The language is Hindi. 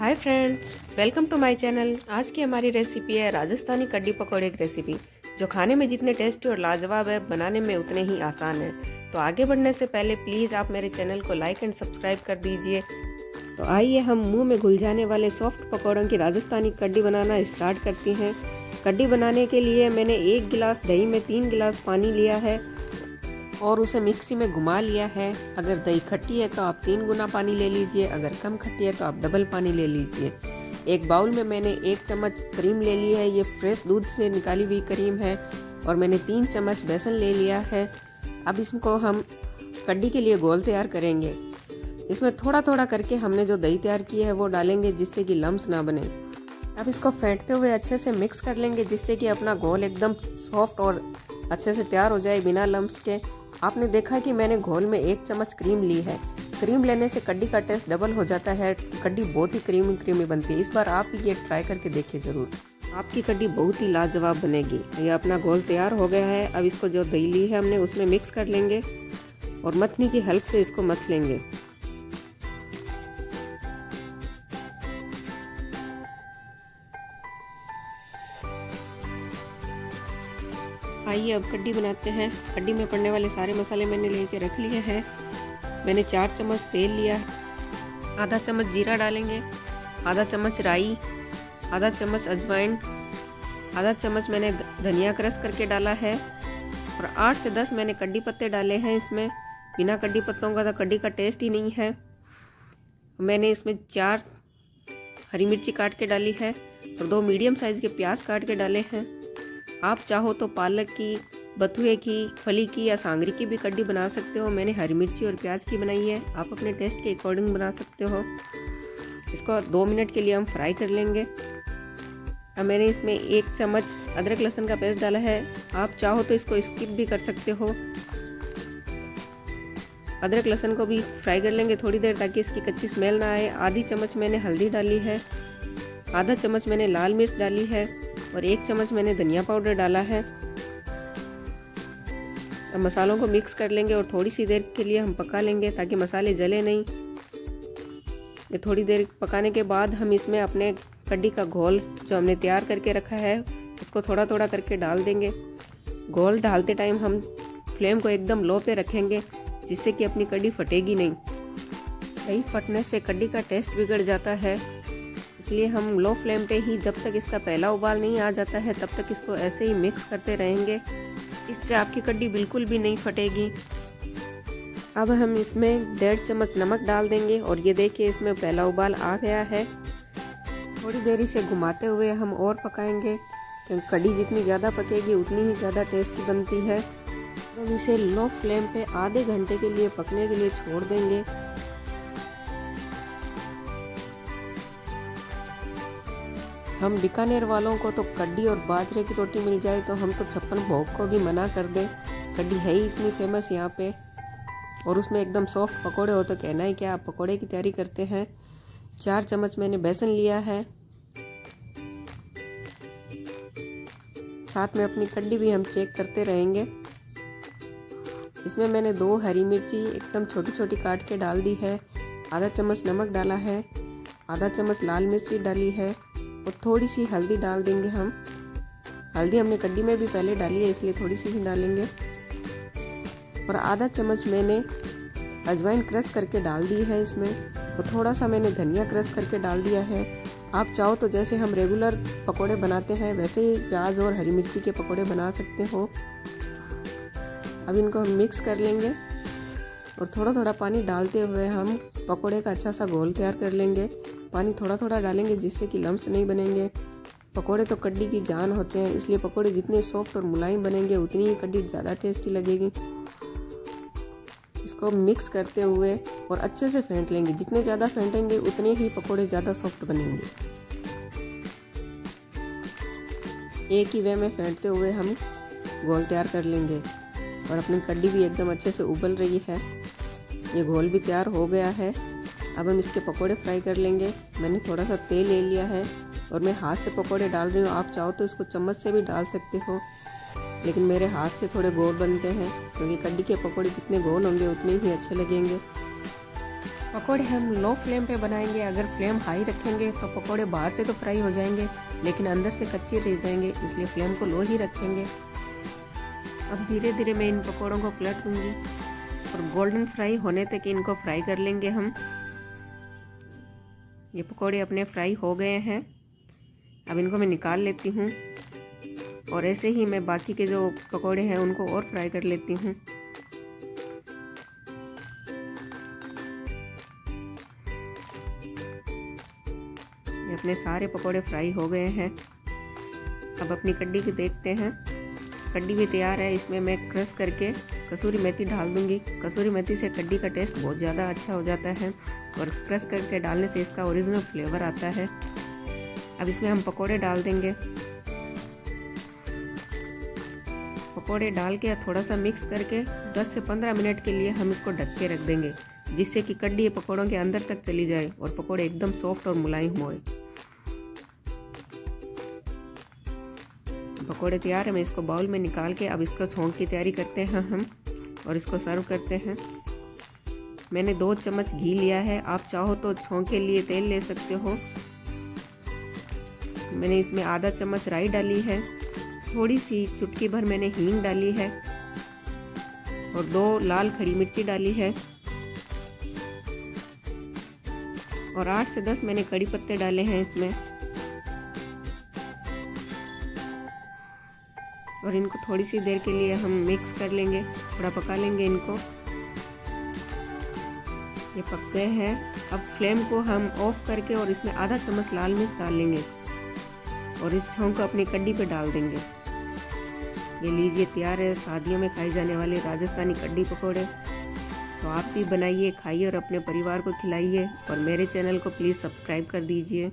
Hi friends welcome to my channel आज की हमारी रेसिपी है राजस्थानी कड्डी पकौड़े की रेसिपी जो खाने में जितने टेस्टी और लाजवाब है, बनाने में उतने ही आसान है। तो आगे बढ़ने से पहले प्लीज़ आप मेरे चैनल को लाइक एंड सब्सक्राइब कर दीजिए। तो आइए हम मुँह में घुल जाने वाले सॉफ्ट पकौड़ों की राजस्थानी कड्डी बनाना स्टार्ट करती हैं। कड्डी बनाने के लिए मैंने एक गिलास दही में तीन गिलास पानी लिया है। और उसे मिक्सी में घुमा लिया है। अगर दही खट्टी है तो आप तीन गुना पानी ले लीजिए। अगर कम खट्टी है तो आप डबल पानी ले लीजिए। एक बाउल में मैंने एक चम्मच क्रीम ले ली है। ये फ्रेश दूध से निकाली हुई क्रीम है और मैंने तीन चम्मच बेसन ले लिया है। अब इसको हम कड्डी के लिए गोल तैयार करेंगे। इसमें थोड़ा थोड़ा करके हमने जो दही तैयार की है वो डालेंगे जिससे कि लम्स ना बने। अब इसको फेंटते हुए अच्छे से मिक्स कर लेंगे जिससे कि अपना घोल एकदम सॉफ्ट और अच्छे से तैयार हो जाए बिना लम्स के। आपने देखा कि मैंने घोल में एक चम्मच क्रीम ली है। क्रीम लेने से कड्डी का टेस्ट डबल हो जाता है। कड्डी बहुत ही क्रीमी क्रीमी बनती है। इस बार आप ये ट्राई करके देखिए ज़रूर। आपकी कड्डी बहुत ही लाजवाब बनेगी। ये अपना घोल तैयार हो गया है। अब इसको जो दही ली है हमने, उसमें मिक्स कर लेंगे और मथनी की हेल्प से इसको मथ लेंगे। आइए अब कड्डी बनाते हैं। कड्डी में पड़ने वाले सारे मसाले मैंने लेके रख लिए हैं। मैंने चार चम्मच तेल लिया। आधा चम्मच जीरा डालेंगे। आधा चम्मच राई। आधा चम्मच अजवाइन। आधा चम्मच मैंने धनिया क्रश करके डाला है। और आठ से दस मैंने कड्डी पत्ते डाले हैं इसमें। बिना कड्डी पत्तों का तो कड्डी का टेस्ट ही नहीं है। मैंने इसमें चार हरी मिर्ची काट के डाली है और दो मीडियम साइज़ के प्याज काट के डाले हैं। आप चाहो तो पालक की, बथुए की, फली की या सांगरी की भी कड्डी बना सकते हो। मैंने हरी मिर्ची और प्याज की बनाई है। आप अपने टेस्ट के अकॉर्डिंग बना सकते हो। इसको दो मिनट के लिए हम फ्राई कर लेंगे। अब मैंने इसमें एक चम्मच अदरक लहसुन का पेस्ट डाला है। आप चाहो तो इसको स्किप भी कर सकते हो। अदरक लहसुन को भी फ्राई कर लेंगे थोड़ी देर ताकि इसकी कच्ची स्मेल ना आए। आधी चम्मच मैंने हल्दी डाली है। आधा चम्मच मैंने लाल मिर्च डाली है और एक चम्मच मैंने धनिया पाउडर डाला है। अब मसालों को मिक्स कर लेंगे और थोड़ी सी देर के लिए हम पका लेंगे ताकि मसाले जले नहीं। ये थोड़ी देर पकाने के बाद हम इसमें अपने कड्डी का घोल जो हमने तैयार करके रखा है, उसको थोड़ा थोड़ा करके डाल देंगे। घोल डालते टाइम हम फ्लेम को एकदम लो पे रखेंगे, जिससे कि अपनी कड्डी फटेगी नहीं। सही फटने से कड्डी का टेस्ट बिगड़ जाता है। इसलिए हम लो फ्लेम पे ही जब तक इसका पहला उबाल नहीं आ जाता है, तब तक इसको ऐसे ही मिक्स करते रहेंगे। इससे आपकी कड्डी बिल्कुल भी नहीं फटेगी। अब हम इसमें डेढ़ चम्मच नमक डाल देंगे और ये देखिए, इसमें पहला उबाल आ गया है। थोड़ी देरी से घुमाते हुए हम और पकाएँगे। क्योंकि कड़ी जितनी ज़्यादा पकेगी, उतनी ही ज़्यादा टेस्टी बनती है। हम तो इसे लो फ्लेम पे आधे घंटे के लिए पकने के लिए छोड़ देंगे। हम बीकानेर वालों को तो कड्डी और बाजरे की रोटी मिल जाए तो हम तो छप्पन भोग को भी मना कर दें। कड्डी है ही इतनी फ़ेमस यहाँ पे। और उसमें एकदम सॉफ्ट पकोड़े हो तो कहना ही क्या, आप पकोड़े की तैयारी करते हैं। चार चम्मच मैंने बेसन लिया है। साथ में अपनी कड्डी भी हम चेक करते रहेंगे। इसमें मैंने दो हरी मिर्ची एकदम छोटी छोटी काट के डाल दी है। आधा चम्मच नमक डाला है। आधा चम्मच लाल मिर्ची डाली है। और थोड़ी सी हल्दी डाल देंगे हम। हल्दी हमने कड्डी में भी पहले डाली है, इसलिए थोड़ी सी ही डालेंगे। और आधा चम्मच मैंने अजवाइन क्रश करके डाल दी है इसमें। और थोड़ा सा मैंने धनिया क्रश करके डाल दिया है। आप चाहो तो जैसे हम रेगुलर पकोड़े बनाते हैं, वैसे ही प्याज और हरी मिर्ची के पकोड़े बना सकते हो। अब इनको हम मिक्स कर लेंगे। और थोड़ा थोड़ा पानी डालते हुए हम पकोड़े का अच्छा सा घोल तैयार कर लेंगे। पानी थोड़ा थोड़ा डालेंगे जिससे कि लम्स नहीं बनेंगे। पकोड़े तो कड्डी की जान होते हैं, इसलिए पकोड़े जितने सॉफ्ट और मुलायम बनेंगे, उतनी ही कड्डी ज़्यादा टेस्टी लगेगी। इसको मिक्स करते हुए और अच्छे से फेंट लेंगे। जितने ज़्यादा फेंटेंगे, उतने ही पकोड़े ज़्यादा सॉफ्ट बनेंगे। एक ही वे में फेंटते हुए हम घोल तैयार कर लेंगे और अपनी कड्डी भी एकदम अच्छे से उबल रही है। ये घोल भी तैयार हो गया है। अब हम इसके पकोड़े फ्राई कर लेंगे। मैंने थोड़ा सा तेल ले लिया है और मैं हाथ से पकोड़े डाल रही हूँ। आप चाहो तो इसको चम्मच से भी डाल सकते हो, लेकिन मेरे हाथ से थोड़े गोल बनते हैं, क्योंकि तो कड्डी के पकोड़े जितने गोल होंगे उतने ही अच्छे लगेंगे। पकोड़े हम लो फ्लेम पे बनाएँगे। अगर फ्लेम हाई रखेंगे तो पकोड़े बाहर से तो फ्राई हो जाएँगे, लेकिन अंदर से कच्चे रह जाएँगे, इसलिए फ्लेम को लो ही रखेंगे। अब धीरे धीरे मैं इन पकोड़ों को पलट दूँगी और गोल्डन फ्राई होने तक इनको फ्राई कर लेंगे हम। ये पकोड़े अपने फ्राई हो गए हैं। अब इनको मैं निकाल लेती हूँ और ऐसे ही मैं बाकी के जो पकोड़े हैं उनको और फ्राई कर लेती हूँ। अपने सारे पकोड़े फ्राई हो गए हैं। अब अपनी कड्डी की देखते हैं। कड्डी भी तैयार है, इसमें मैं क्रश करके कसूरी मेथी डाल दूँगी। कसूरी मेथी से कड्डी का टेस्ट बहुत ज़्यादा अच्छा हो जाता है और क्रश करके डालने से इसका ओरिजिनल फ्लेवर आता है। अब इसमें हम पकोड़े डाल देंगे। पकोड़े डाल के थोड़ा सा मिक्स करके 10 से 15 मिनट के लिए हम इसको ढक के रख देंगे, जिससे कि कड्डी पकौड़ों के अंदर तक चली जाए और पकौड़े एकदम सॉफ्ट और मुलायम होए। पकोड़े तैयार है, मैं इसको बाउल में निकाल के अब इसको छोंक की तैयारी करते हैं हम और इसको सर्व करते हैं। मैंने दो चम्मच घी लिया है, आप चाहो तो छोंक के लिए तेल ले सकते हो। मैंने इसमें आधा चम्मच राई डाली है थोड़ी सी चुटकी भर मैंने हींग डाली है और दो लाल खड़ी मिर्ची डाली है। और आठ से दस मैंने कड़ी पत्ते डाले हैं इसमें। और इनको थोड़ी सी देर के लिए हम मिक्स कर लेंगे, थोड़ा पका लेंगे इनको। ये पक गए हैं। अब फ्लेम को हम ऑफ़ करके और इसमें आधा चम्मच लाल मिर्च डाल लेंगे और इस छौं को अपनी कड्डी पे डाल देंगे। ये लीजिए, तैयार है। शादियों में खाए जाने वाले राजस्थानी कड्डी पकौड़े। तो आप भी बनाइए, खाइए और अपने परिवार को खिलाइए और मेरे चैनल को प्लीज़ सब्सक्राइब कर दीजिए।